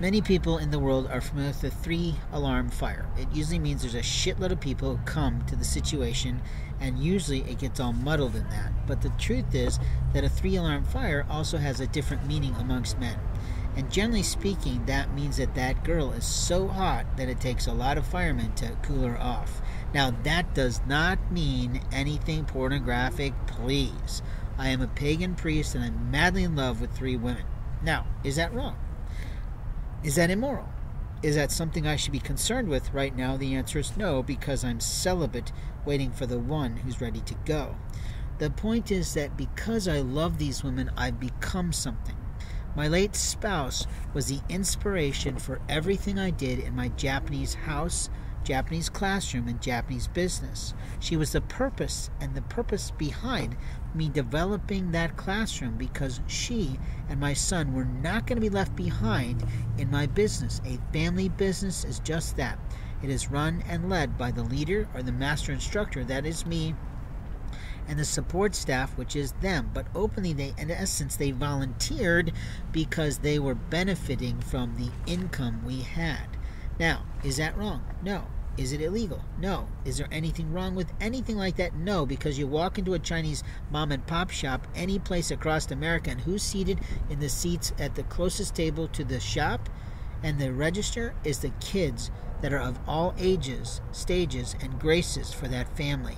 Many people in the world are familiar with the three alarm fire. It usually means there's a shitload of people who come to the situation, and usually it gets all muddled in that. But the truth is that a three alarm fire also has a different meaning amongst men. And generally speaking, that means that that girl is so hot that it takes a lot of firemen to cool her off. Now, that does not mean anything pornographic, please. I am a pagan priest and I'm madly in love with three women. Now, is that wrong? Is that immoral? Is that something I should be concerned with right now? The answer is no, because I'm celibate, waiting for the one who's ready to go. The point is that because I love these women, I've become something. My late spouse was the inspiration for everything I did in my Japanese house, Japanese classroom, and Japanese business. She was the purpose and the purpose behind me developing that classroom because she and my son were not going to be left behind in my business. A family business is just that. It is run and led by the leader or the master instructor, that is me, and the support staff, which is them. But openly, they, in essence, they volunteered because they were benefiting from the income we had. Now, is that wrong? No. Is it illegal? No. Is there anything wrong with anything like that? No, because you walk into a Chinese mom and pop shop any place across America, and who's seated in the seats at the closest table to the shop and the register is the kids that are of all ages, stages, and graces for that family.